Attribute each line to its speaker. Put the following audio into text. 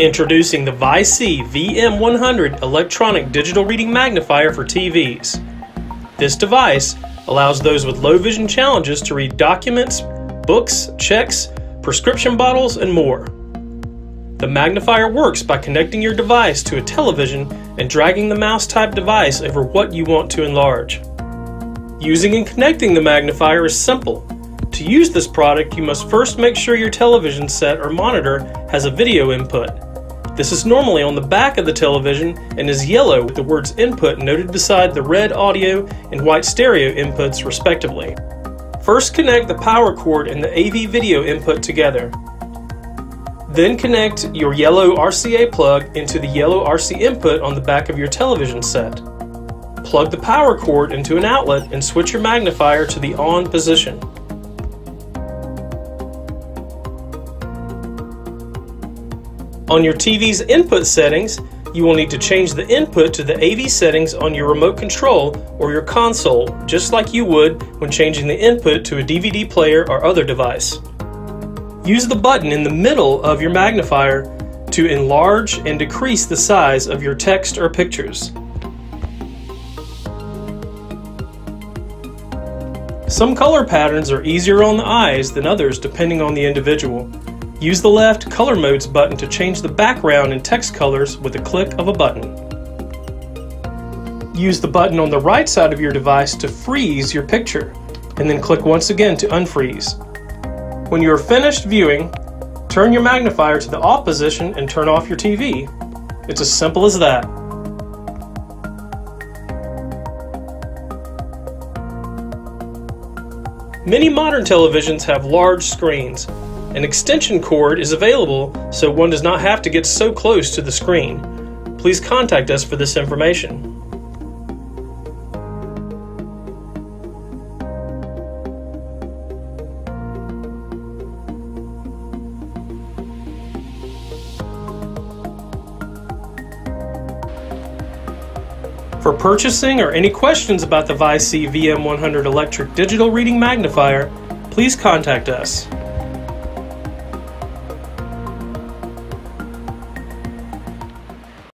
Speaker 1: Introducing the ViSee VM100 electronic digital reading magnifier for TVs. This device allows those with low vision challenges to read documents, books, checks, prescription bottles, and more. The magnifier works by connecting your device to a television and dragging the mouse type device over what you want to enlarge. Using and connecting the magnifier is simple. To use this product, you must first make sure your television set or monitor has a video input. This is normally on the back of the television and is yellow with the words input noted beside the red audio and white stereo inputs respectively. First connect the power cord and the AV video input together. Then connect your yellow RCA plug into the yellow RC input on the back of your television set. Plug the power cord into an outlet and switch your magnifier to the on position. On your TV's input settings, you will need to change the input to the AV settings on your remote control or your console, just like you would when changing the input to a DVD player or other device. Use the button in the middle of your magnifier to enlarge and decrease the size of your text or pictures. Some color patterns are easier on the eyes than others depending on the individual. Use the left Color Modes button to change the background and text colors with a click of a button. Use the button on the right side of your device to freeze your picture, and then click once again to unfreeze. When you are finished viewing, turn your magnifier to the off position and turn off your TV. It's as simple as that. Many modern televisions have large screens, an extension cord is available so one does not have to get so close to the screen. Please contact us for this information. For purchasing or any questions about the ViSee VM100 electric digital reading magnifier, please contact us.